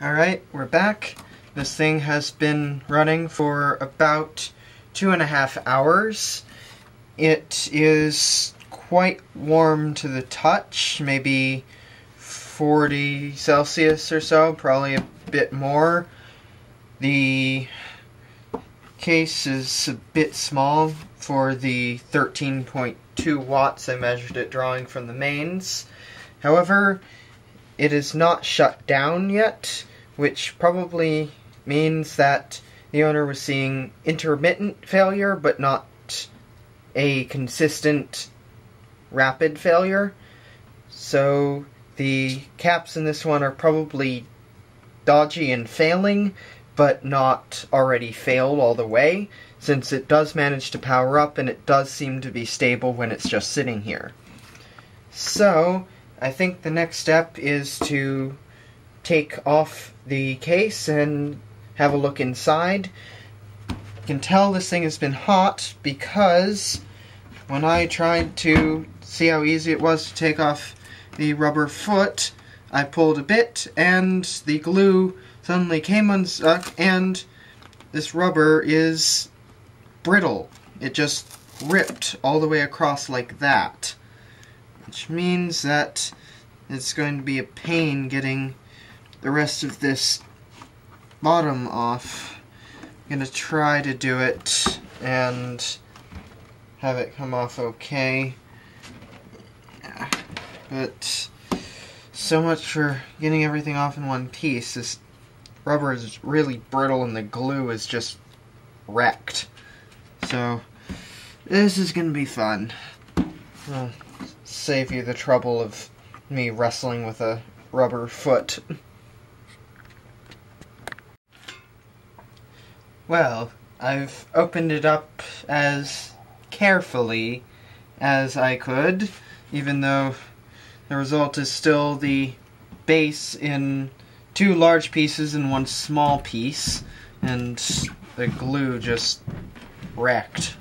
Alright, we're back. This thing has been running for about two and a half hours. It is quite warm to the touch, maybe 40 Celsius or so, probably a bit more. The case is a bit small for the 13.2 watts I measured it drawing from the mains. However, it is not shut down yet, which probably means that the owner was seeing intermittent failure, but not a consistent rapid failure. So the caps in this one are probably dodgy and failing, but not already failed all the way, since it does manage to power up and it does seem to be stable when it's just sitting here. So, I think the next step is to take off the case and have a look inside. You can tell this thing has been hot because when I tried to see how easy it was to take off the rubber foot, I pulled a bit and the glue suddenly came unstuck and this rubber is brittle. It just ripped all the way across like that which means that it's going to be a pain getting the rest of this bottom off. I'm going to try to do it and have it come off okay. But so much for getting everything off in one piece. This rubber is really brittle and the glue is just wrecked. So this is going to be fun. Well, save you the trouble of me wrestling with a rubber foot. Well, I've opened it up as carefully as I could, even though the result is still the base in two large pieces and one small piece, and the glue just wrecked.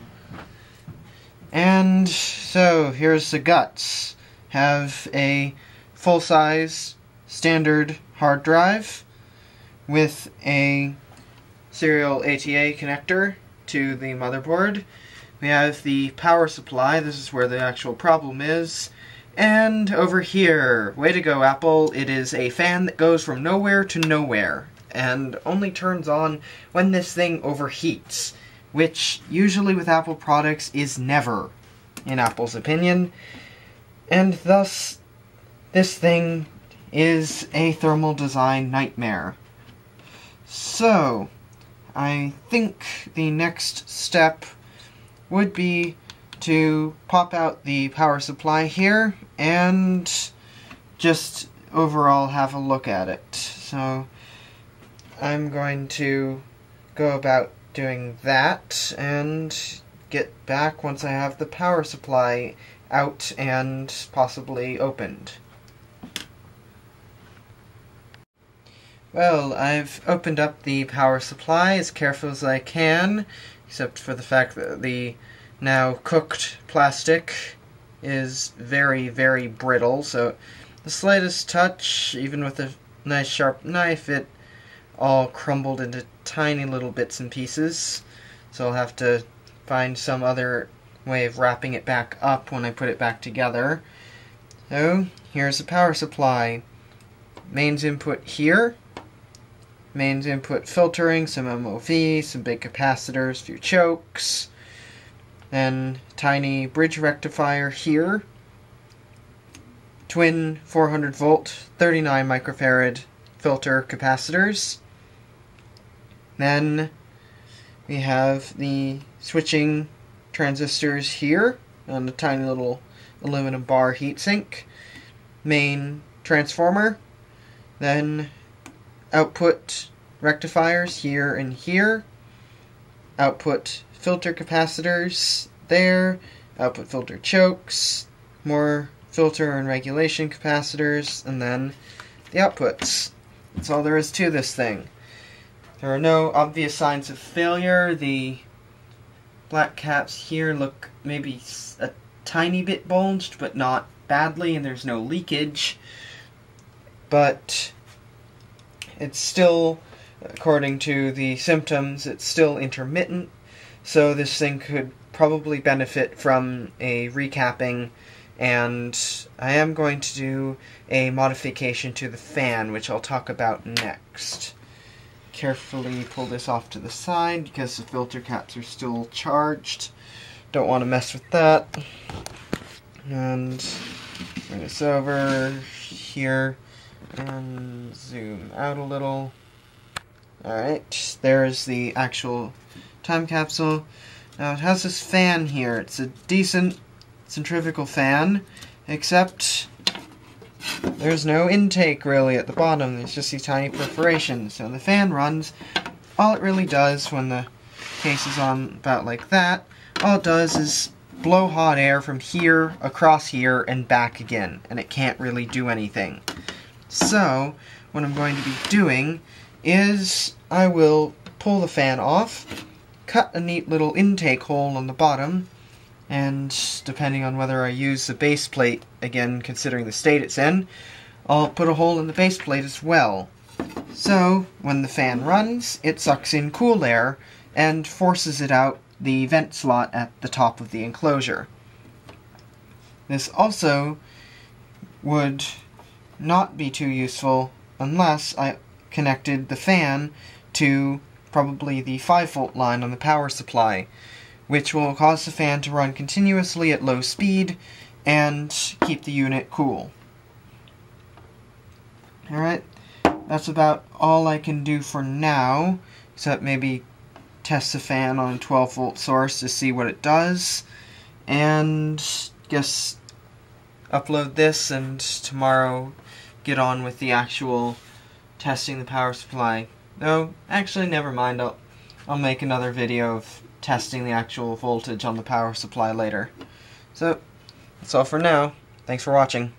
And so here's the guts. Have a full-size standard hard drive with a serial ATA connector to the motherboard. We have the power supply, this is where the actual problem is. And over here, way to go Apple, it is a fan that goes from nowhere to nowhere and only turns on when this thing overheats which usually with Apple products is never, in Apple's opinion. And thus, this thing is a thermal design nightmare. So, I think the next step would be to pop out the power supply here and just overall have a look at it. So, I'm going to go about doing that and get back once I have the power supply out and possibly opened. Well, I've opened up the power supply as careful as I can, except for the fact that the now cooked plastic is very, very brittle, so the slightest touch, even with a nice sharp knife, it all crumbled into tiny little bits and pieces. So I'll have to find some other way of wrapping it back up when I put it back together. So, here's the power supply. Mains input here. Mains input filtering, some MOV, some big capacitors, few chokes. Then tiny bridge rectifier here. Twin 400 volt, 39 microfarad filter capacitors. Then we have the switching transistors here on the tiny little aluminum bar heatsink. Main transformer. Then output rectifiers here and here. Output filter capacitors there. Output filter chokes. More filter and regulation capacitors. And then the outputs. That's all there is to this thing. There are no obvious signs of failure. The black caps here look maybe a tiny bit bulged, but not badly, and there's no leakage. But it's still, according to the symptoms, it's still intermittent, so this thing could probably benefit from a recapping, and I am going to do a modification to the fan, which I'll talk about next. Carefully pull this off to the side because the filter caps are still charged. Don't want to mess with that. And bring this over here and zoom out a little. Alright, there's the actual time capsule. Now it has this fan here. It's a decent centrifugal fan, except there's no intake really at the bottom. There's just these tiny perforations. So the fan runs. All it really does when the case is on about like that, all it does is blow hot air from here across here and back again. And it can't really do anything. So, what I'm going to be doing is I will pull the fan off, cut a neat little intake hole on the bottom, and depending on whether I use the base plate, again considering the state it's in, I'll put a hole in the base plate as well. So, when the fan runs, it sucks in cool air and forces it out the vent slot at the top of the enclosure. This also would not be too useful unless I connected the fan to probably the 5 volt line on the power supply, which will cause the fan to run continuously at low speed and keep the unit cool. Alright, that's about all I can do for now, except maybe test the fan on a 12 volt source to see what it does, and guess upload this and tomorrow get on with the actual testing the power supply. No, actually never mind, I'll, I'll make another video of testing the actual voltage on the power supply later. So, that's all for now. Thanks for watching.